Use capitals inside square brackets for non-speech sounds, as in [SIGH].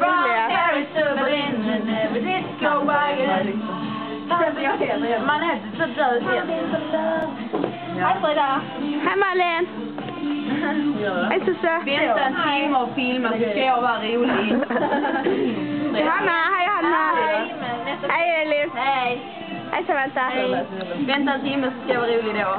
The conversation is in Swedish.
roliga. Man är så död. Hej Frida! Hej Malin! Hej Susse! Vänta en timme och filma så ska jag vara rolig. [LAUGHS] Hanna! hej Hanna! Hej Elin! Hej! Hej Samantha! Vänta en timme så ska jag vara rolig då.